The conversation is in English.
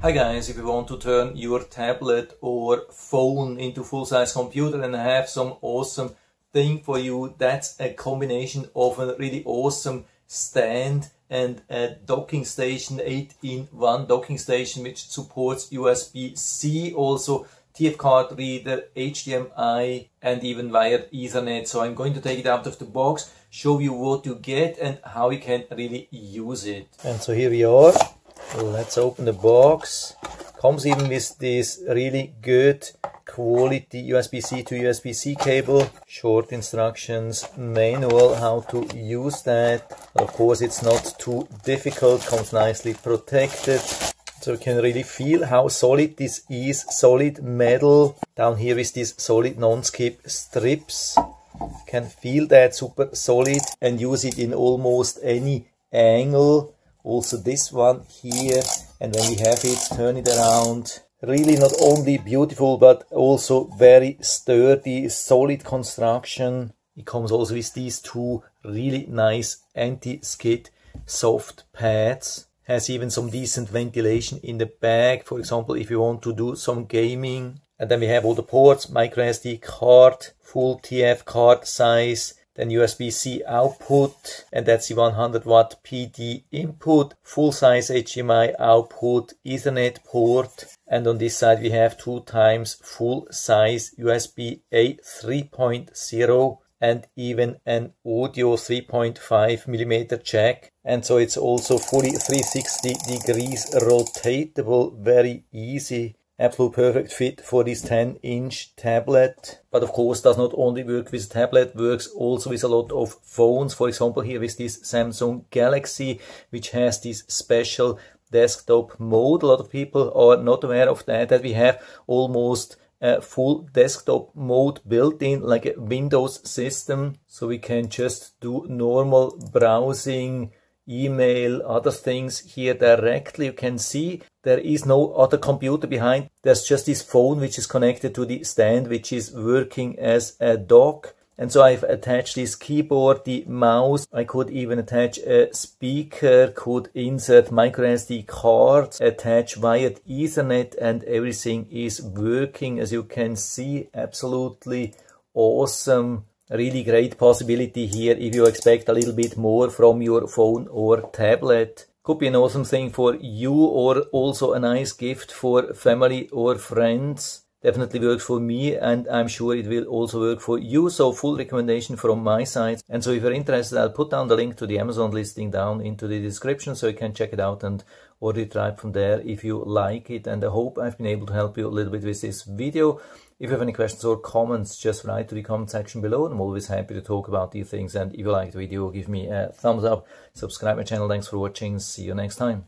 Hi guys, if you want to turn your tablet or phone into full-size computer and have some awesome thing for you, that's a combination of a really awesome stand and a docking station, 8 in 1 docking station which supports USB-C also TF card reader, HDMI and even wired Ethernet. So I'm going to take it out of the box, show you what you get and how you can really use it. And so here we are. Let's open the box. Comes even with this really good quality USB-C to USB-C cable. Short instructions, manual, how to use that. Of course, it's not too difficult, comes nicely protected. So you can really feel how solid this is, solid metal. Down here is this solid non-skip strips. Can feel that super solid and use it in almost any angle. Also this one here. And when we have it, turn it around. Really not only beautiful, but also very sturdy, solid construction. It comes also with these two really nice anti-skid soft pads has even some decent ventilation in the back. For example, if you want to do some gaming. And then we have all the ports, micro SD card, full TF card size, then USB-C output, and that's the 100 watt PD input, full size HDMI output, Ethernet port, and on this side we have two times full size USB-A 3.0 and even an audio 3.5 millimeter jack. And so it's also fully 360 degrees rotatable very easy absolute perfect fit for this 10 inch tablet. But of course does not only work with tablet works also with a lot of phones. For example here with this samsung galaxy which has this special desktop mode. A lot of people are not aware of that that we have almost a full desktop mode built in like a Windows system. So we can just do normal browsing, email, other things here directly. You can see there is no other computer behind. There's just this phone which is connected to the stand which is working as a dock. And so I've attached this keyboard, the mouse. I could even attach a speaker, could insert micro SD cards, attach wired ethernet and everything is working. As you can see, absolutely awesome. Really great possibility here if you expect a little bit more from your phone or tablet. Could be an awesome thing for you or also a nice gift for family or friends definitely works for me and I'm sure it will also work for you. So full recommendation from my side. And so if you're interested, I'll put down the link to the Amazon listing down into the description so you can check it out and order it right from there if you like it. And I hope I've been able to help you a little bit with this video. If you have any questions or comments, just write to the comment section below. I'm always happy to talk about these things. And if you like the video, give me a thumbs up, subscribe my channel. Thanks for watching. See you next time.